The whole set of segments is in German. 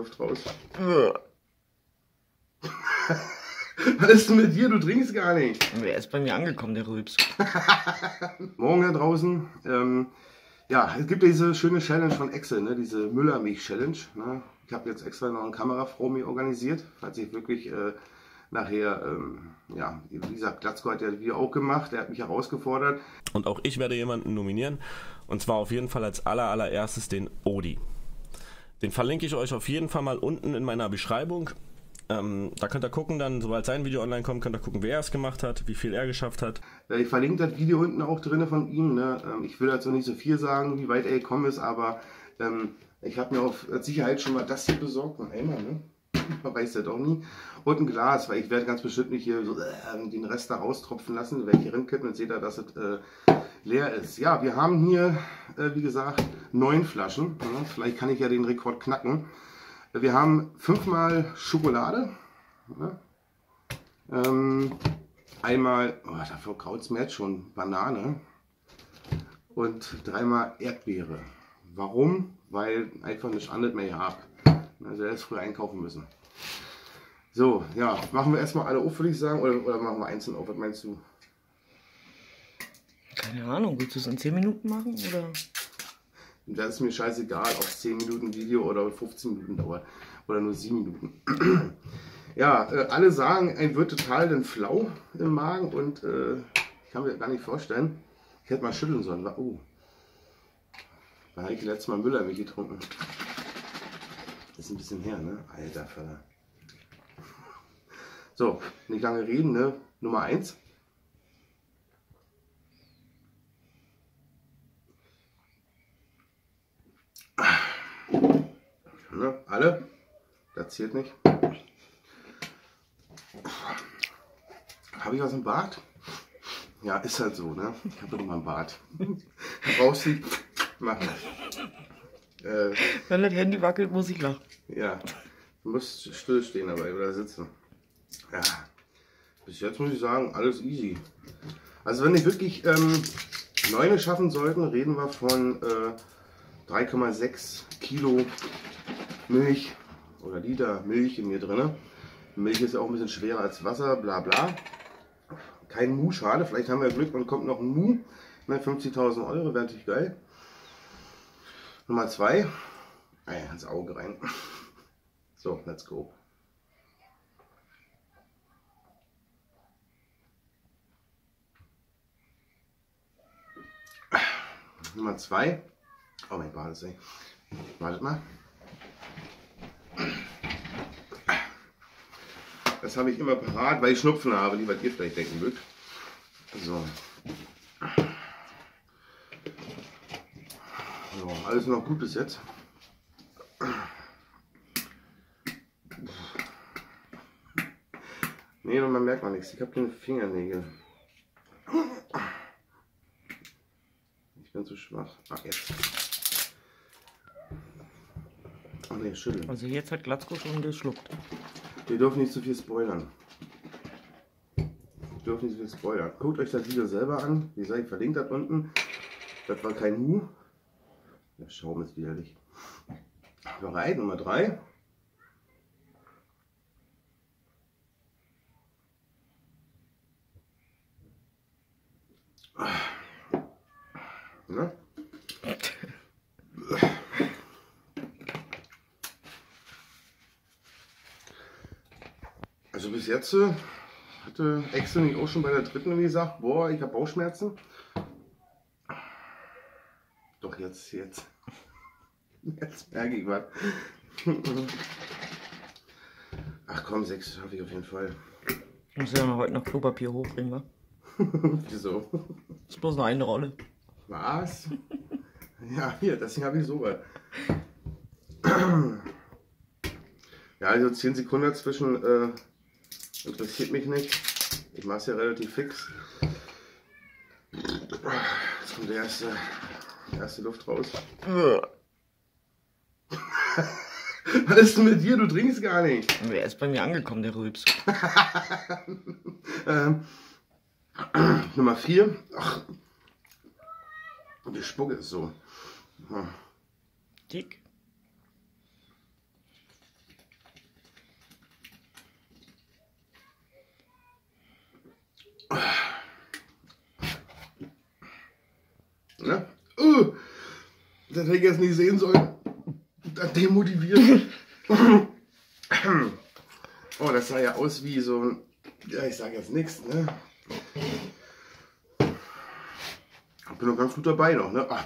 Luft raus. Was ist denn mit dir? Du trinkst gar nicht. Er ist bei mir angekommen, der Rübs. Morgen da draußen. Ähm, ja, es gibt diese schöne Challenge von Excel, ne? diese Müllermilch-Challenge. Ne? Ich habe jetzt extra noch eine Kamerafrau mir organisiert, falls ich wirklich äh, nachher, ähm, ja, wie gesagt, Glatzko hat ja das Video auch gemacht, er hat mich herausgefordert. Und auch ich werde jemanden nominieren. Und zwar auf jeden Fall als aller, allererstes den Odi. Den verlinke ich euch auf jeden Fall mal unten in meiner Beschreibung. Ähm, da könnt ihr gucken, dann, sobald sein Video online kommt, könnt ihr gucken, wer es gemacht hat, wie viel er geschafft hat. Ich verlinke das Video unten auch drin von ihm. Ne? Ähm, ich will dazu nicht so viel sagen, wie weit er gekommen ist, aber ähm, ich habe mir auf Sicherheit schon mal das hier besorgt. Noch einmal, ne? Man weiß ja doch nie. Und ein Glas, weil ich werde ganz bestimmt nicht hier so äh, den Rest da raustropfen lassen. Wenn ich dann seht ihr, dass es äh, leer ist. Ja, wir haben hier, äh, wie gesagt, neun Flaschen. Ja, vielleicht kann ich ja den Rekord knacken. Wir haben fünfmal Schokolade. Ja. Ähm, einmal, oh, dafür kraut es mir jetzt schon, Banane. Und dreimal Erdbeere. Warum? Weil einfach nicht anderes mehr habe. Also er ist früh einkaufen müssen. So, ja, machen wir erstmal alle auf, würde ich sagen, oder, oder machen wir einzeln auf? Was meinst du? Keine Ahnung, willst du es in 10 Minuten machen? Oder? Das ist mir scheißegal, ob es 10 Minuten Video oder 15 Minuten dauert. Oder nur 7 Minuten. ja, äh, alle sagen, ein wird total den Flau im Magen und äh, ich kann mir gar nicht vorstellen. Ich hätte mal schütteln sollen. Oh. Da habe ich letztes Mal Müllermilch getrunken. Das ist ein bisschen her, ne? Alter Vater. So, nicht lange reden, ne? Nummer 1. Ne? Alle? Das zählt nicht. Habe ich was im Bart? Ja, ist halt so, ne? Ich habe doch mal einen Bart. Du machen. Äh, Wenn das Handy wackelt, muss ich lachen. Ja, du musst stillstehen dabei oder sitzen. Ja, bis jetzt muss ich sagen, alles easy. Also wenn ich wirklich ähm, neune schaffen sollten, reden wir von äh, 3,6 Kilo Milch oder Liter Milch in mir drin. Milch ist ja auch ein bisschen schwerer als Wasser, bla bla. Kein Mu, schade. Vielleicht haben wir Glück und kommt noch ein Mu. 50.000 Euro wäre natürlich geil. Nummer 2. Ah ja, ins Auge rein. So, let's go. Nummer 2. Oh mein Bart, ey. Wartet mal. Das habe ich immer parat, weil ich Schnupfen habe, was ihr vielleicht denken mögt. So. So, alles noch gut bis jetzt. Nee, man merkt man nichts. Ich habe keine Fingernägel. Ich bin zu schwach. Ach, jetzt. Ach nee, schütteln. Also jetzt hat Glatzko schon geschluckt. Wir dürfen nicht zu viel spoilern. Wir dürfen nicht zu viel spoilern. Guckt euch das Video selber an. Wie gesagt, ich verlinke das unten. Das war kein Hu. Der Schaum ist widerlich. Bereit, Nummer 3. Ne? Also bis jetzt äh, hatte Excel nicht auch schon bei der dritten gesagt, boah, ich habe Bauchschmerzen. Doch jetzt, jetzt. Jetzt merke ich was. Ach komm, sechs schaffe ich auf jeden Fall. Ich muss ja heute noch Klopapier hochbringen, wa? Wieso? Das ist bloß noch eine Rolle. Was? Ja, hier, deswegen habe ich sowas. Ja, also 10 Sekunden dazwischen äh, interessiert mich nicht. Ich mache es ja relativ fix. Jetzt kommt die erste, die erste Luft raus. Was ist denn mit dir? Du trinkst gar nicht. Er ist bei mir angekommen, der Rübs. Ähm, Nummer 4. Ach, und die Spucke ist so. Hm. Dick. Ne? Uh, das hätte ich jetzt nicht sehen sollen. Das demotiviert. oh, das sah ja aus wie so ein. Ja, ich sage jetzt nichts, ne? Bin noch ganz gut dabei noch, ne? Ach.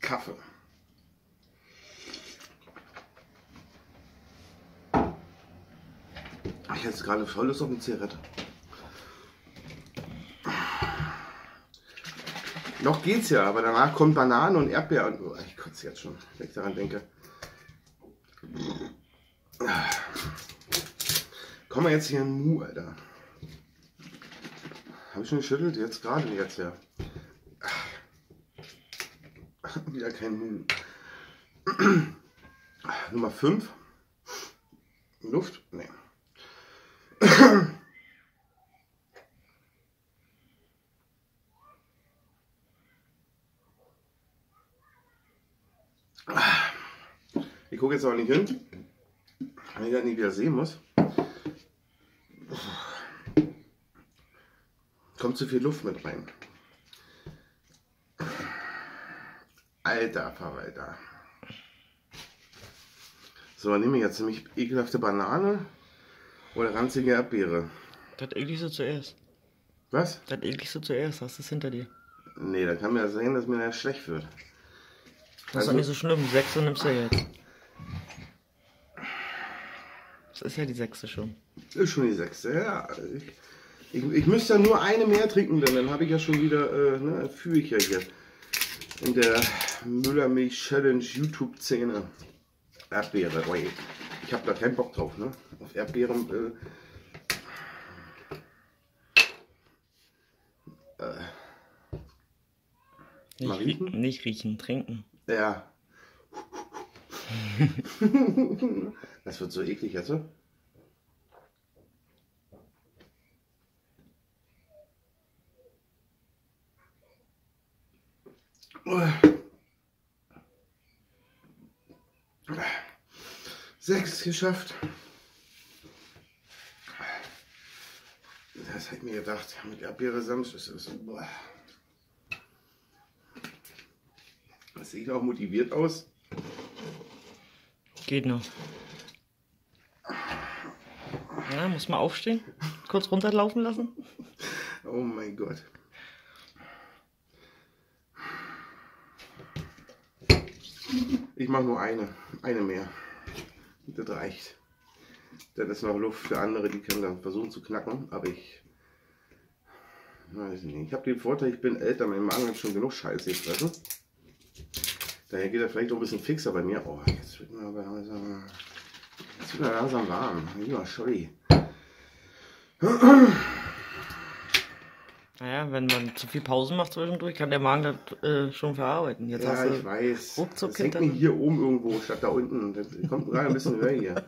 Kaffee. Ich hätte gerade voll Lust auf eine Zigarette. Noch geht's ja, aber danach kommt Banane und Erdbeer und oh, ich kotze jetzt schon, wenn ich daran denke. Komm mal jetzt hier in Mu, Alter. Habe ich schon geschüttelt? Jetzt gerade jetzt ja. Wieder kein Mu. Nummer 5. Luft? Nee. Ich gucke jetzt aber nicht hin, weil ich das nie wieder sehen muss. Kommt zu viel Luft mit rein. Alter Verwalter. So, dann nehme ich jetzt nämlich ekelhafte Banane oder ranzige Erdbeere. Das ekligste zuerst. Was? Das ekligste zuerst, hast du es hinter dir. Nee, da kann mir ja sein, dass mir das schlecht wird. Das ist doch nicht so schlimm. Sechste nimmst du jetzt. Das ist ja die sechste schon. Ist schon die sechste, ja. Ich, ich, ich müsste ja nur eine mehr trinken, denn dann habe ich ja schon wieder, äh, ne, fühle ich ja hier in der Müllermilch Challenge YouTube-Szene. Erdbeere, oi. Ich habe da keinen Bock drauf, ne? Auf Erdbeeren. Äh, äh, Nicht, riechen? nicht riechen, trinken. ja. das wird so eklig jetzt. Sechs geschafft. Das hätte ich mir gedacht. Mit Erdbeere Senf ist. Boah. Das sieht auch motiviert aus. Geht noch. Ja, muss mal aufstehen. Kurz runterlaufen lassen. Oh mein Gott. Ich mache nur eine. Eine mehr. Das reicht. Dann ist noch Luft für andere, die können dann versuchen zu knacken. Aber ich. Weiß nicht. Ich habe den Vorteil, ich bin älter, mein Magen hat schon genug Scheiße gefressen. Daher geht er vielleicht auch ein bisschen fixer bei mir. Oh, jetzt wird mir aber langsam. Jetzt wird mir langsam warm. Lieber Scholli. Naja, wenn man zu viel Pausen macht zwischendurch, kann der Magen das äh, schon verarbeiten. Jetzt hast Ja, du ich weiß. ruckzuck das hängt mir hier oben irgendwo statt da unten. Das kommt gerade ein bisschen höher hier.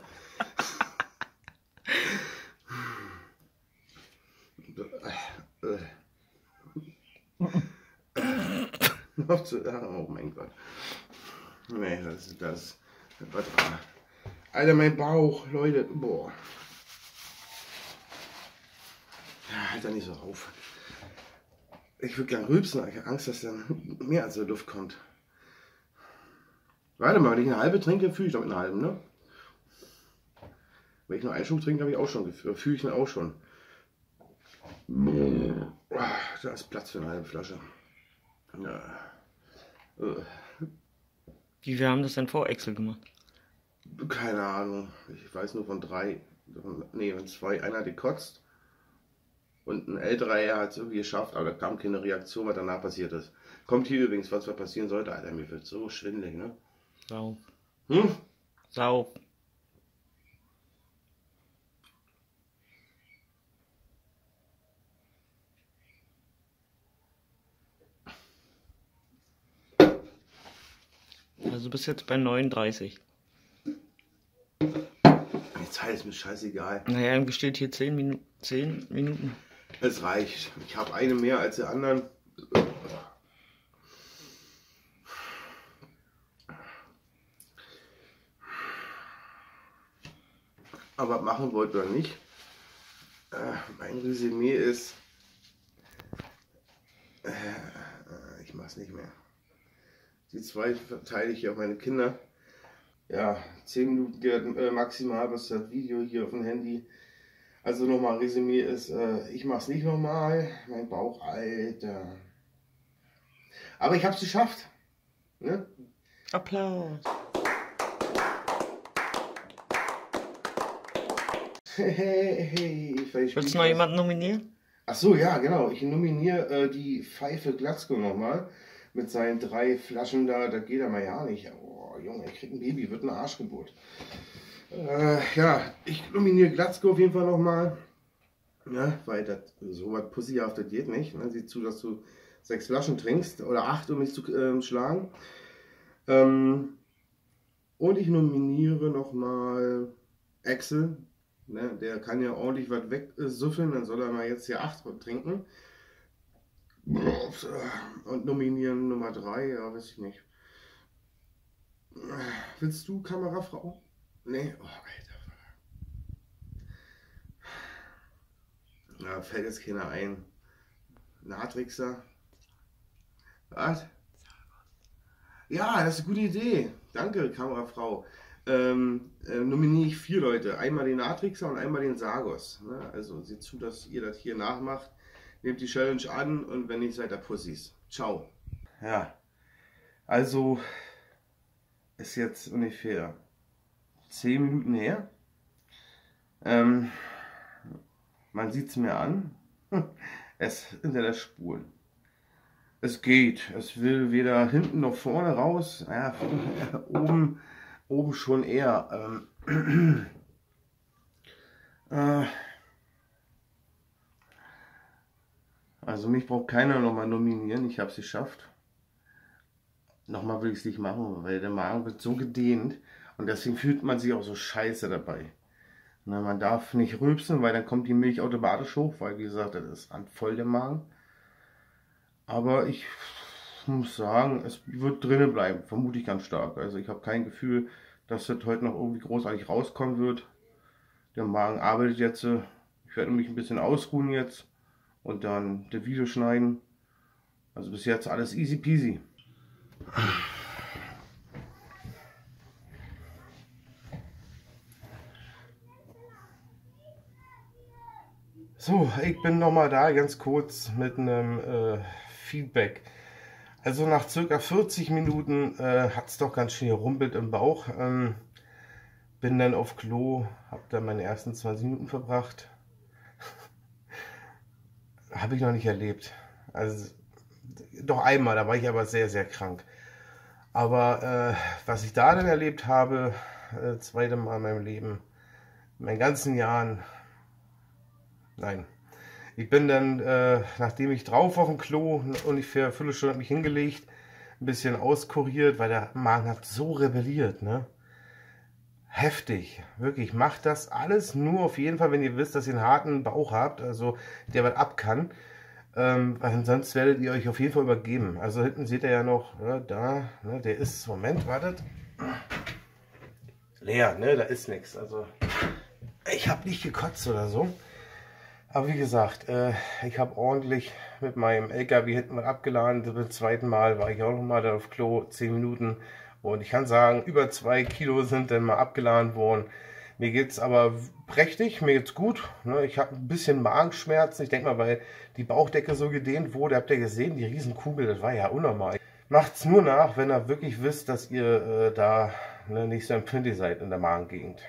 Noch zu, oh mein Gott. Nee, das ist das. Was war? Alter, mein Bauch, Leute. Boah. Ja, halt da nicht so auf. Ich würde gern rülpsen, aber ich habe Angst, dass dann mehr als so Luft kommt. Warte mal, wenn ich eine halbe trinke, fühle ich doch mit einer halben, ne? Wenn ich nur einen Schluck trinke, habe ich auch schon gefühlt. Fühle ich ihn auch schon. Ah, Da ist Platz für eine halbe Flasche. Ja. Wie wir haben das denn vor Excel gemacht? Keine Ahnung. Ich weiß nur von drei. Nee, von zwei. Einer hat gekotzt. Und ein älterer Herr hat es irgendwie geschafft, aber da kam keine Reaktion, was danach passiert ist. Kommt hier übrigens, was da passieren sollte. Alter, mir wird so schwindelig, ne? Sau. Hm? Sau. Also bis jetzt bei 39. Die Zeit ist mir scheißegal. Naja, irgendwie steht hier 10, Minu 10 Minuten. Es reicht. Ich habe eine mehr als die anderen. aber machen wollt oder nicht. Äh, mein Resümee ist, äh, ich mach's nicht mehr. Die zwei verteile ich hier auf meine Kinder. Ja, 10 Minuten äh, maximal, was das Video hier auf dem Handy. Also nochmal Resümee ist, äh, ich mach's nicht nochmal. Mein Bauch, Alter. Aber ich hab's geschafft. Ne? Applaus. Hey, hey, hey. Vielleicht Willst du noch jemanden nominieren? Ach so, ja, genau. Ich nominiere äh, die Pfeife Glatzko nochmal. Mit seinen drei Flaschen da. Da geht er mal ja nicht. Oh, Junge, er kriegt ein Baby, wird eine Arschgeburt. Äh, ja, ich nominiere Glatzko auf jeden Fall nochmal. Ja, weil das so was Pussyhaftes geht nicht. Ne? Sieh zu, dass du sechs Flaschen trinkst oder acht, um mich zu ähm, schlagen. Ähm, und ich nominiere nochmal Axel. Ne? Der kann ja ordentlich was wegsüffeln, dann soll er mal jetzt hier acht trinken. Und nominieren Nummer drei, ja, weiß ich nicht. Willst du Kamerafrau? Nee, oh, Alter. Ja, fällt jetzt keiner ein. Natrixer. Was? Ja, das ist eine gute Idee. Danke, Kamerafrau. Ähm, äh, nominiere ich vier Leute. Einmal den Natrixer und einmal den Sargos. Ne? Also seht zu, dass ihr das hier nachmacht. Nehmt die Challenge an und wenn nicht, seid ihr Pussys. Ciao. Ja, also ist jetzt ungefähr zehn Minuten her. Ähm, man sieht es mir an. Es hinter der Spuren. Es geht. Es will weder hinten noch vorne raus. Ja, oben, oben schon eher. Ähm, äh, also mich braucht keiner nochmal nominieren. Ich habe es geschafft. Nochmal will ich es nicht machen, weil der Magen wird so gedehnt. Und deswegen fühlt man sich auch so scheiße dabei. Na, man darf nicht rülpsen, weil dann kommt die Milch automatisch hoch, weil wie gesagt, das ist voll der Magen. Aber ich muss sagen, es wird drinnen bleiben, vermute ich ganz stark. Also ich habe kein Gefühl, dass das heute noch irgendwie großartig rauskommen wird. Der Magen arbeitet jetzt. Ich werde mich ein bisschen ausruhen jetzt und dann das Video schneiden. Also bis jetzt alles easy peasy. So, ich bin nochmal da, ganz kurz mit einem äh, Feedback. Also nach circa 40 Minuten äh, hat es doch ganz schön gerumpelt im Bauch. Ähm, bin dann auf Klo, habe dann meine ersten 20 Minuten verbracht. habe ich noch nicht erlebt. Also doch einmal, da war ich aber sehr, sehr krank. Aber äh, was ich da dann erlebt habe, äh, zweite Mal in meinem Leben, in meinen ganzen Jahren, Nein. Ich bin dann, äh, nachdem ich drauf auf dem Klo ungefähr eine Viertelstunde mich hingelegt, ein bisschen auskuriert, weil der Magen hat so rebelliert, ne? Heftig, wirklich. Macht das alles nur auf jeden Fall, wenn ihr wisst, dass ihr einen harten Bauch habt, also der was ab kann. Ähm, weil sonst werdet ihr euch auf jeden Fall übergeben. Also hinten seht ihr ja noch, ja, da, ne, der ist, Moment, wartet. Leer, ne, da ist nichts. Also ich habe nicht gekotzt oder so. Aber wie gesagt, äh, ich habe ordentlich mit meinem LKW hinten mal abgeladen. Beim zweiten Mal war ich auch noch mal auf Klo, 10 Minuten. Und ich kann sagen, über 2 Kilo sind dann mal abgeladen worden. Mir geht es aber prächtig, mir geht's gut. Ne? Ich habe ein bisschen Magenschmerzen. Ich denke mal, weil die Bauchdecke so gedehnt wurde, habt ihr gesehen, die Riesenkugel, das war ja unnormal. Macht's nur nach, wenn ihr wirklich wisst, dass ihr äh, da ne, nicht so empfindlich seid in der Magengegend.